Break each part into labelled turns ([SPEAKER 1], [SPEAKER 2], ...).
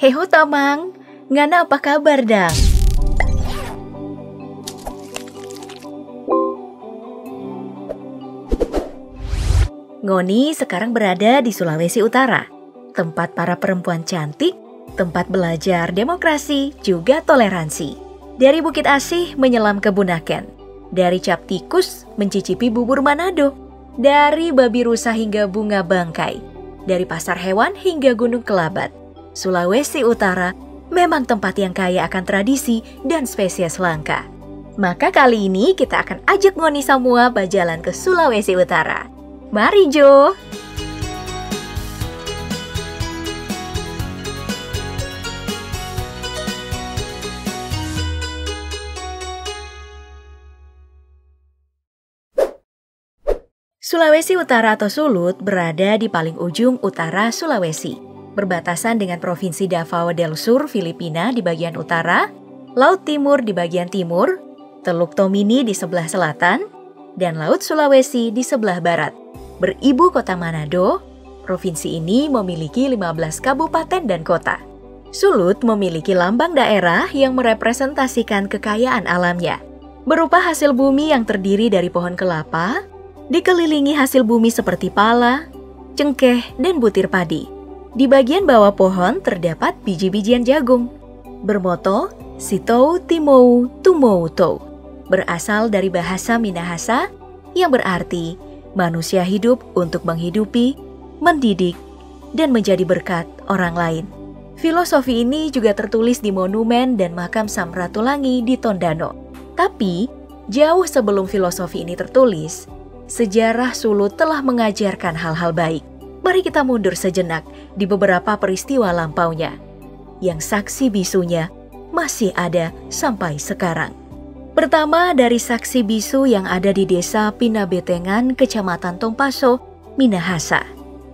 [SPEAKER 1] Heho Tamang, ngana apa kabar dang? Ngoni sekarang berada di Sulawesi Utara, tempat para perempuan cantik, tempat belajar demokrasi, juga toleransi. Dari Bukit Asih menyelam ke Bunaken, dari cap tikus mencicipi bubur Manado, dari babi rusa hingga bunga bangkai, dari pasar hewan hingga gunung kelabat. Sulawesi Utara memang tempat yang kaya akan tradisi dan spesies langka. Maka kali ini kita akan ajak Ngoni semua berjalan ke Sulawesi Utara. Mari Jo! Sulawesi Utara atau Sulut berada di paling ujung utara Sulawesi, berbatasan dengan Provinsi Davao del Sur, Filipina di bagian utara, Laut Timur di bagian timur, Teluk Tomini di sebelah selatan, dan Laut Sulawesi di sebelah barat. Beribu kota Manado, provinsi ini memiliki 15 kabupaten dan kota. Sulut memiliki lambang daerah yang merepresentasikan kekayaan alamnya, berupa hasil bumi yang terdiri dari pohon kelapa, dikelilingi hasil bumi seperti pala, cengkeh, dan butir padi. Di bagian bawah pohon terdapat biji-bijian jagung. Bermoto Sitou Timou Tumou Tou, berasal dari bahasa Minahasa yang berarti manusia hidup untuk menghidupi, mendidik, dan menjadi berkat orang lain. Filosofi ini juga tertulis di monumen dan makam Samratulangi di Tondano. Tapi, jauh sebelum filosofi ini tertulis, sejarah Sulut telah mengajarkan hal-hal baik. Mari kita mundur sejenak di beberapa peristiwa lampaunya. Yang saksi bisunya masih ada sampai sekarang. Pertama dari saksi bisu yang ada di desa Pinabetengan, Kecamatan Tompaso, Minahasa.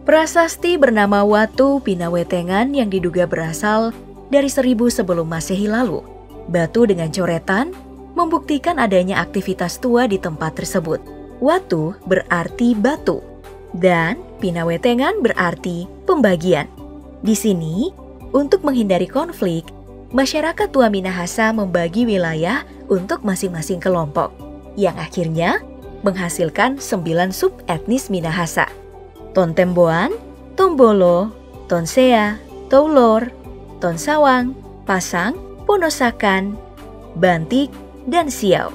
[SPEAKER 1] Prasasti bernama Watu Pinawetengan yang diduga berasal dari seribu sebelum masehi lalu. Batu dengan coretan membuktikan adanya aktivitas tua di tempat tersebut. Watu berarti batu dan Pinawetengan berarti pembagian. Di sini, untuk menghindari konflik, masyarakat tua Minahasa membagi wilayah untuk masing-masing kelompok, yang akhirnya menghasilkan sembilan sub etnis Minahasa. Tontemboan, Tombolo, Tonsea, Toulor, Tonsawang, Pasang, Ponosakan, Bantik, dan Siau.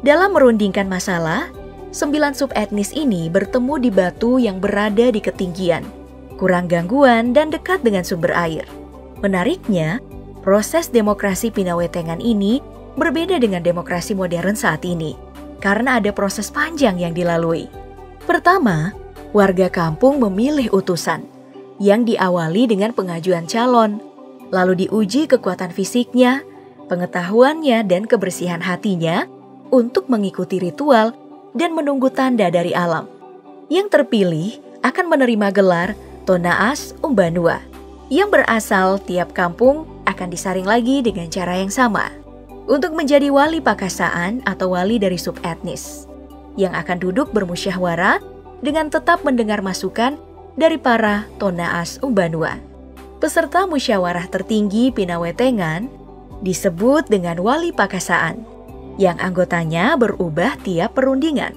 [SPEAKER 1] Dalam merundingkan masalah, sembilan subetnis ini bertemu di batu yang berada di ketinggian, kurang gangguan dan dekat dengan sumber air. Menariknya, proses demokrasi Pinawetengan ini berbeda dengan demokrasi modern saat ini, karena ada proses panjang yang dilalui. Pertama, warga kampung memilih utusan, yang diawali dengan pengajuan calon, lalu diuji kekuatan fisiknya, pengetahuannya, dan kebersihan hatinya untuk mengikuti ritual dan menunggu tanda dari alam. Yang terpilih akan menerima gelar Tonaas Umbanua, yang berasal tiap kampung akan disaring lagi dengan cara yang sama untuk menjadi wali pakasaan atau wali dari subetnis yang akan duduk bermusyawarah dengan tetap mendengar masukan dari para Tonaas Umbanua. Peserta musyawarah tertinggi Pinawetengan disebut dengan wali pakasaan yang anggotanya berubah tiap perundingan.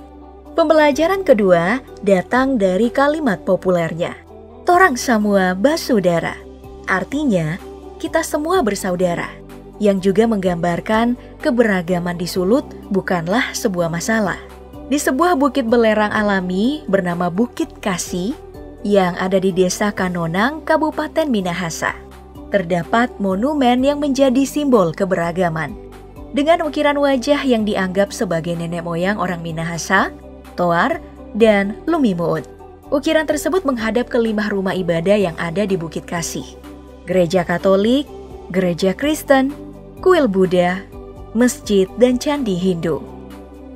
[SPEAKER 1] Pembelajaran kedua datang dari kalimat populernya. Torang semua basudara. Artinya, kita semua bersaudara. Yang juga menggambarkan keberagaman di Sulut bukanlah sebuah masalah. Di sebuah bukit belerang alami bernama Bukit Kasih yang ada di desa Kanonang, Kabupaten Minahasa. Terdapat monumen yang menjadi simbol keberagaman dengan ukiran wajah yang dianggap sebagai nenek moyang orang Minahasa, Toar, dan Lumimuut. Ukiran tersebut menghadap ke lima rumah ibadah yang ada di Bukit Kasih. Gereja Katolik, Gereja Kristen, Kuil Buddha, Masjid, dan Candi Hindu.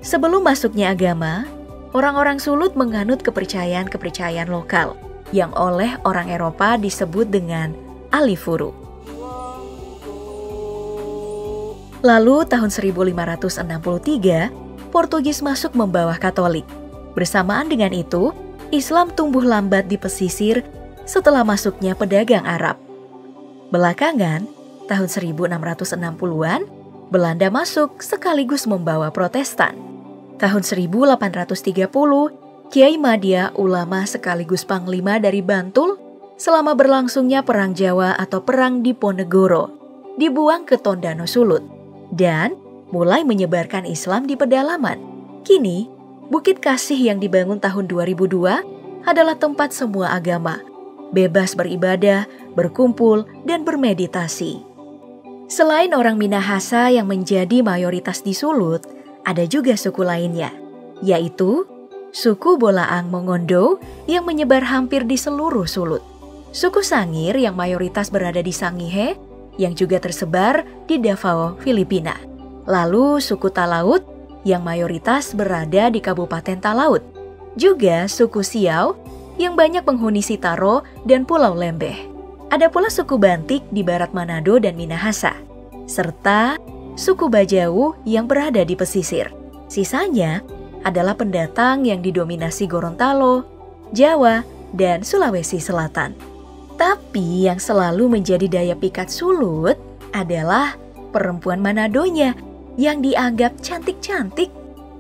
[SPEAKER 1] Sebelum masuknya agama, orang-orang Sulut menganut kepercayaan-kepercayaan lokal yang oleh orang Eropa disebut dengan Alifuru. Lalu tahun 1563, Portugis masuk membawa Katolik. Bersamaan dengan itu, Islam tumbuh lambat di pesisir setelah masuknya pedagang Arab. Belakangan, tahun 1660-an, Belanda masuk sekaligus membawa Protestan. Tahun 1830, Kiai Madia ulama sekaligus panglima dari Bantul selama berlangsungnya Perang Jawa atau Perang Diponegoro, dibuang ke Tondano Sulut dan mulai menyebarkan Islam di pedalaman. Kini, Bukit Kasih yang dibangun tahun 2002 adalah tempat semua agama, bebas beribadah, berkumpul, dan bermeditasi. Selain orang Minahasa yang menjadi mayoritas di Sulut, ada juga suku lainnya, yaitu suku Bolaang Mongondo yang menyebar hampir di seluruh Sulut. Suku Sangir yang mayoritas berada di Sangihe yang juga tersebar di Davao, Filipina. Lalu suku Talaut yang mayoritas berada di Kabupaten Talaut. Juga suku Siau yang banyak penghuni Sitaro dan Pulau Lembeh. Ada pula suku Bantik di barat Manado dan Minahasa, serta suku Bajau yang berada di pesisir. Sisanya adalah pendatang yang didominasi Gorontalo, Jawa, dan Sulawesi Selatan. Tapi yang selalu menjadi daya pikat Sulut adalah perempuan Manadonya yang dianggap cantik-cantik.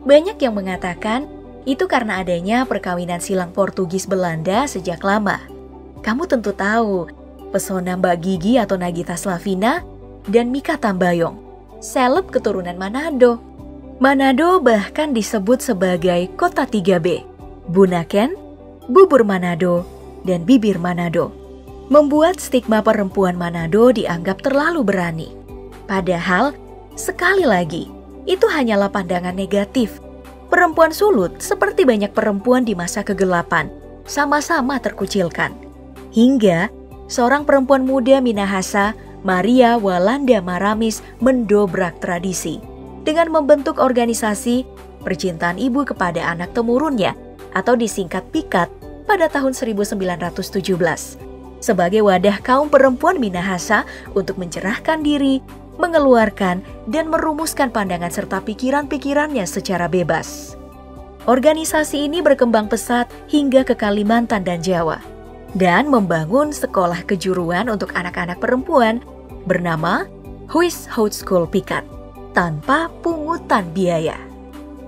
[SPEAKER 1] Banyak yang mengatakan itu karena adanya perkawinan silang Portugis Belanda sejak lama. Kamu tentu tahu pesona Mbak Gigi atau Nagita Slavina dan Mika Tambayong, seleb keturunan Manado. Manado bahkan disebut sebagai kota 3B, Bunaken, Bubur Manado, dan Bibir Manado. Membuat stigma perempuan Manado dianggap terlalu berani. Padahal Sekali lagi, itu hanyalah pandangan negatif. Perempuan sulut seperti banyak perempuan di masa kegelapan, sama-sama terkucilkan. Hingga seorang perempuan muda Minahasa, Maria Walanda Maramis mendobrak tradisi dengan membentuk organisasi Percintaan Ibu kepada Anak Temurunnya atau disingkat PIKAT pada tahun 1917 sebagai wadah kaum perempuan Minahasa untuk mencerahkan diri, mengeluarkan, dan merumuskan pandangan serta pikiran-pikirannya secara bebas. Organisasi ini berkembang pesat hingga ke Kalimantan dan Jawa, dan membangun sekolah kejuruan untuk anak-anak perempuan bernama Huis Hout School Pikat, tanpa pungutan biaya.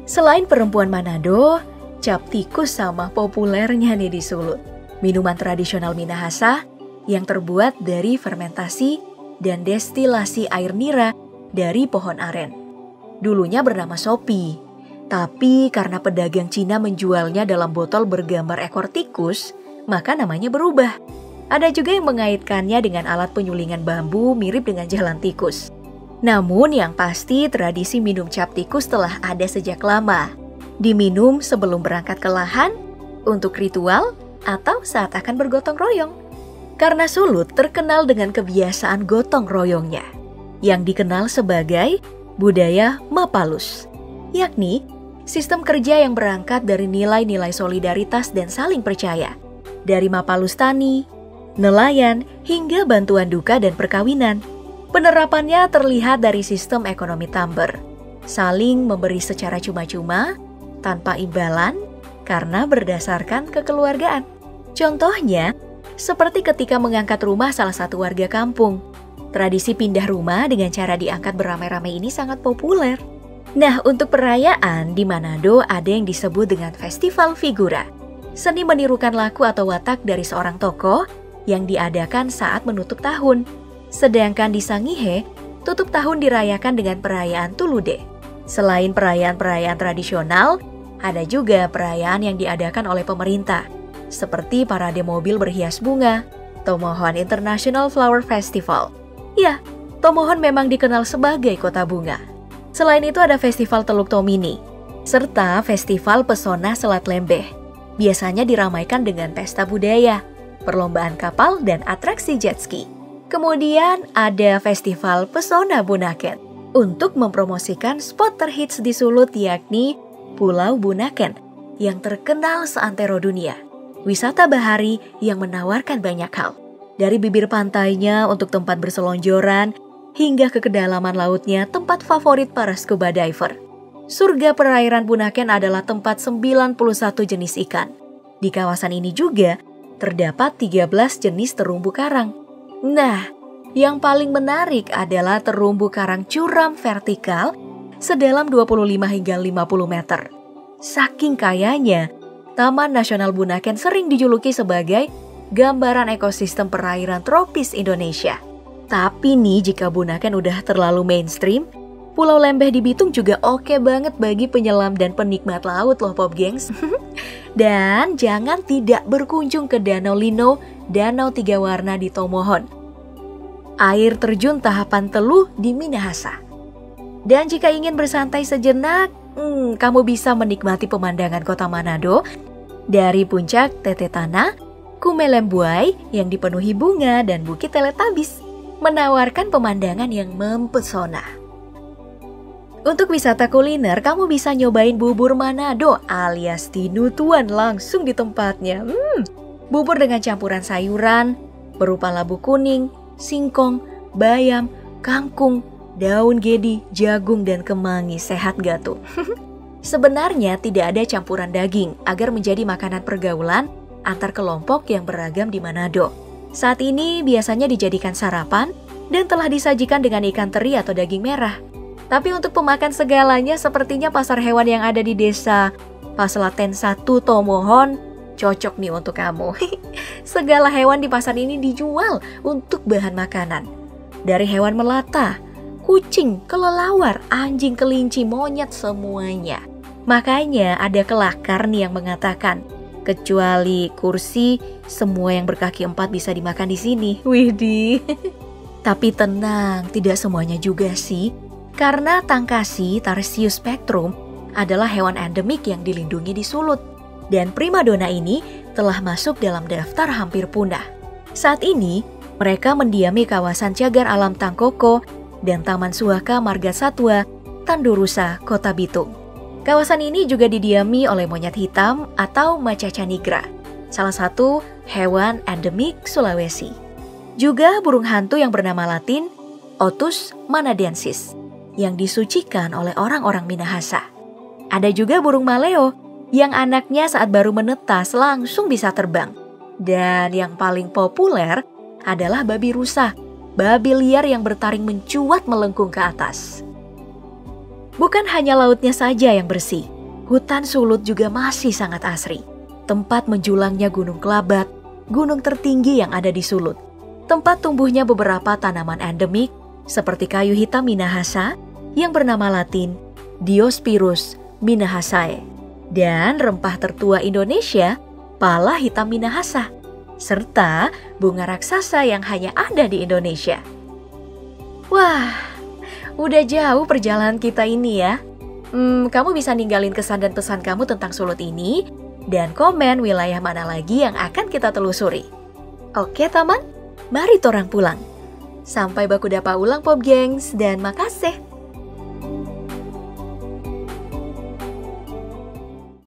[SPEAKER 1] Selain perempuan Manado, cap tikus sama populernya nih di Sulut. Minuman tradisional Minahasa yang terbuat dari fermentasi dan destilasi air nira dari pohon aren. Dulunya bernama Sopi, tapi karena pedagang Cina menjualnya dalam botol bergambar ekor tikus, maka namanya berubah. Ada juga yang mengaitkannya dengan alat penyulingan bambu mirip dengan jalan tikus. Namun yang pasti tradisi minum cap tikus telah ada sejak lama. Diminum sebelum berangkat ke lahan, untuk ritual, atau saat akan bergotong royong karena Sulut terkenal dengan kebiasaan gotong royongnya, yang dikenal sebagai budaya Mapalus, yakni sistem kerja yang berangkat dari nilai-nilai solidaritas dan saling percaya, dari Mapalus tani, nelayan, hingga bantuan duka dan perkawinan. Penerapannya terlihat dari sistem ekonomi Tamber, saling memberi secara cuma-cuma, tanpa imbalan, karena berdasarkan kekeluargaan. Contohnya, seperti ketika mengangkat rumah salah satu warga kampung. Tradisi pindah rumah dengan cara diangkat beramai-ramai ini sangat populer. Nah, untuk perayaan di Manado ada yang disebut dengan Festival Figura. Seni menirukan laku atau watak dari seorang tokoh yang diadakan saat menutup tahun. Sedangkan di Sangihe, tutup tahun dirayakan dengan perayaan Tulude. Selain perayaan-perayaan tradisional, ada juga perayaan yang diadakan oleh pemerintah – seperti parade mobil berhias bunga, Tomohon International Flower Festival. Ya, Tomohon memang dikenal sebagai kota bunga. Selain itu ada Festival Teluk Tomini, serta Festival Pesona Selat Lembeh. Biasanya diramaikan dengan pesta budaya, perlombaan kapal, dan atraksi jet ski. Kemudian ada Festival Pesona Bunaken untuk mempromosikan spot terhits di Sulut yakni Pulau Bunaken yang terkenal seantero dunia wisata bahari yang menawarkan banyak hal. Dari bibir pantainya untuk tempat berselonjoran, hingga ke kedalaman lautnya tempat favorit para scuba diver. Surga perairan Bunaken adalah tempat 91 jenis ikan. Di kawasan ini juga terdapat 13 jenis terumbu karang. Nah, Yang paling menarik adalah terumbu karang curam vertikal sedalam 25 hingga 50 meter. Saking kayanya, Taman Nasional Bunaken sering dijuluki sebagai gambaran ekosistem perairan tropis Indonesia. Tapi nih jika Bunaken udah terlalu mainstream, Pulau Lembeh di Bitung juga oke banget bagi penyelam dan penikmat laut loh Pop Gengs. dan jangan tidak berkunjung ke Danau Lino, Danau Tiga Warna di Tomohon. Air terjun tahapan teluh di Minahasa. Dan jika ingin bersantai sejenak, hmm, kamu bisa menikmati pemandangan kota Manado dari puncak Tete Tanah, Kumelembuai yang dipenuhi bunga dan Bukit Teletabis, menawarkan pemandangan yang mempesona. Untuk wisata kuliner, kamu bisa nyobain bubur Manado alias tinutuan langsung di tempatnya. Hmm, bubur dengan campuran sayuran berupa labu kuning, singkong, bayam, kangkung, daun gedi, jagung, dan kemangi. Sehat gak tuh? Sebenarnya tidak ada campuran daging agar menjadi makanan pergaulan antar kelompok yang beragam di Manado. Saat ini biasanya dijadikan sarapan dan telah disajikan dengan ikan teri atau daging merah. Tapi untuk pemakan segalanya sepertinya pasar hewan yang ada di desa Paslaten 1 Tomohon cocok nih untuk kamu. Segala hewan di pasar ini dijual untuk bahan makanan. Dari hewan melata, kucing, kelelawar, anjing, kelinci, monyet semuanya. Makanya ada kelakar nih yang mengatakan, kecuali kursi, semua yang berkaki empat bisa dimakan di sini. Widih. Tapi tenang, tidak semuanya juga sih. Karena tangkasi Tarsius spectrum adalah hewan endemik yang dilindungi di Sulut. Dan primadona ini telah masuk dalam daftar hampir punah. Saat ini, mereka mendiami kawasan cagar alam Tangkoko dan Taman Suaka Marga Satwa, Tandurusa, Kota Bitung. Kawasan ini juga didiami oleh monyet hitam atau macaca nigra, salah satu hewan endemik Sulawesi. Juga burung hantu yang bernama latin Otus manadensis yang disucikan oleh orang-orang Minahasa. Ada juga burung maleo yang anaknya saat baru menetas langsung bisa terbang. Dan yang paling populer adalah babi rusa, babi liar yang bertaring mencuat melengkung ke atas. Bukan hanya lautnya saja yang bersih, hutan Sulut juga masih sangat asri. Tempat menjulangnya Gunung Kelabat, gunung tertinggi yang ada di Sulut. Tempat tumbuhnya beberapa tanaman endemik seperti kayu hitam Minahasa yang bernama latin Diospirus minahasae dan rempah tertua Indonesia pala hitam minahasa serta bunga raksasa yang hanya ada di Indonesia. Wah, udah jauh perjalanan kita ini ya. Hmm, kamu bisa ninggalin kesan dan pesan kamu tentang Sulut ini dan komen wilayah mana lagi yang akan kita telusuri. Oke, teman, mari torang pulang. Sampai baku dapat ulang Pop Gengs dan makasih.